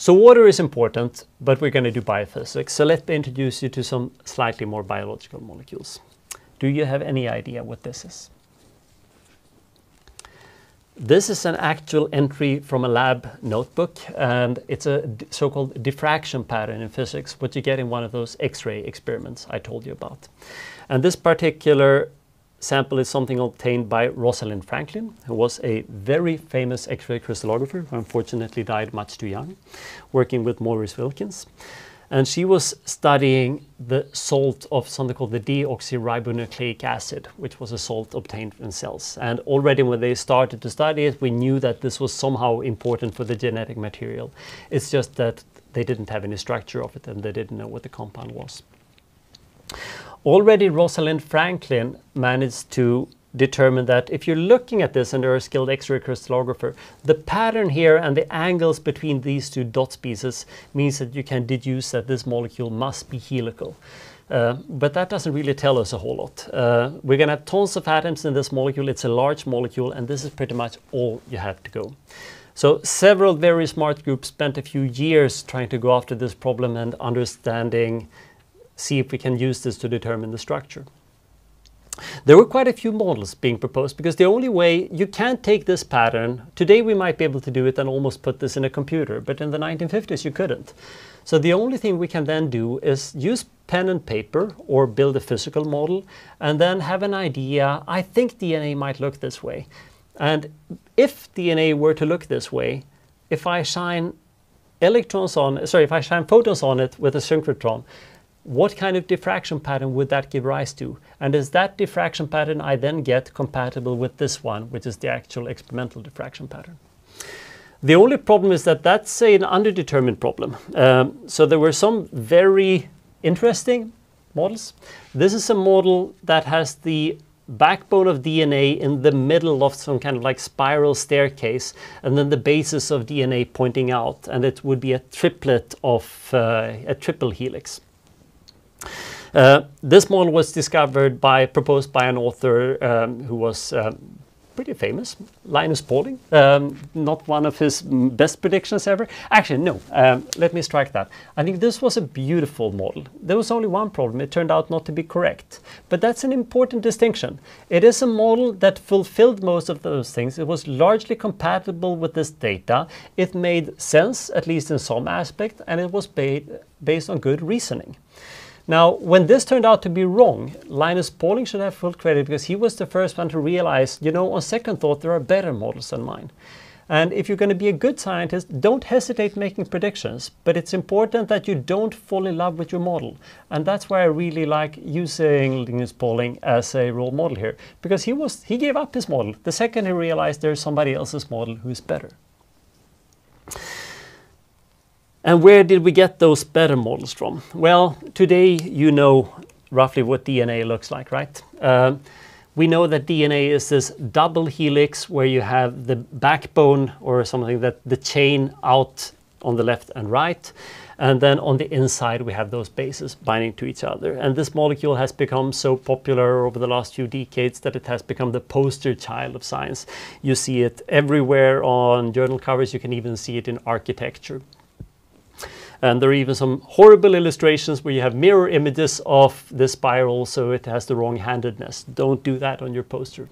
So water is important, but we're going to do biophysics. So let me introduce you to some slightly more biological molecules. Do you have any idea what this is? This is an actual entry from a lab notebook, and it's a so-called diffraction pattern in physics, what you get in one of those X-ray experiments I told you about. And this particular sample is something obtained by Rosalind Franklin, who was a very famous X-ray crystallographer, who unfortunately died much too young, working with Maurice Wilkins and she was studying the salt of something called the deoxyribonucleic acid, which was a salt obtained in cells. And already when they started to study it, we knew that this was somehow important for the genetic material. It's just that they didn't have any structure of it and they didn't know what the compound was. Already Rosalind Franklin managed to determine that if you're looking at this you're a skilled X-ray crystallographer, the pattern here and the angles between these two dot species means that you can deduce that this molecule must be helical. Uh, but that doesn't really tell us a whole lot. Uh, we're going to have tons of atoms in this molecule. It's a large molecule, and this is pretty much all you have to go. So several very smart groups spent a few years trying to go after this problem and understanding, see if we can use this to determine the structure. There were quite a few models being proposed because the only way you can't take this pattern, today we might be able to do it and almost put this in a computer, but in the 1950s you couldn't. So the only thing we can then do is use pen and paper or build a physical model and then have an idea, I think DNA might look this way. And if DNA were to look this way, if I shine electrons on, sorry, if I shine photons on it with a synchrotron, what kind of diffraction pattern would that give rise to? And is that diffraction pattern I then get compatible with this one, which is the actual experimental diffraction pattern? The only problem is that that's say an underdetermined problem. Um, so there were some very interesting models. This is a model that has the backbone of DNA in the middle of some kind of like spiral staircase, and then the bases of DNA pointing out, and it would be a triplet of uh, a triple helix. Uh, this model was discovered by, proposed by an author um, who was um, pretty famous, Linus Pauling. Um, not one of his best predictions ever. Actually, no, um, let me strike that. I think this was a beautiful model. There was only one problem, it turned out not to be correct. But that's an important distinction. It is a model that fulfilled most of those things. It was largely compatible with this data. It made sense, at least in some aspect, and it was based on good reasoning. Now, when this turned out to be wrong, Linus Pauling should have full credit because he was the first one to realize, you know, on second thought, there are better models than mine. And if you're going to be a good scientist, don't hesitate making predictions, but it's important that you don't fall in love with your model. And that's why I really like using Linus Pauling as a role model here, because he was he gave up his model the second he realized there's somebody else's model who's better. And where did we get those better models from? Well, today you know roughly what DNA looks like, right? Uh, we know that DNA is this double helix where you have the backbone or something that the chain out on the left and right. And then on the inside, we have those bases binding to each other. And this molecule has become so popular over the last few decades that it has become the poster child of science. You see it everywhere on journal covers. You can even see it in architecture. And there are even some horrible illustrations where you have mirror images of the spiral so it has the wrong handedness. Don't do that on your poster.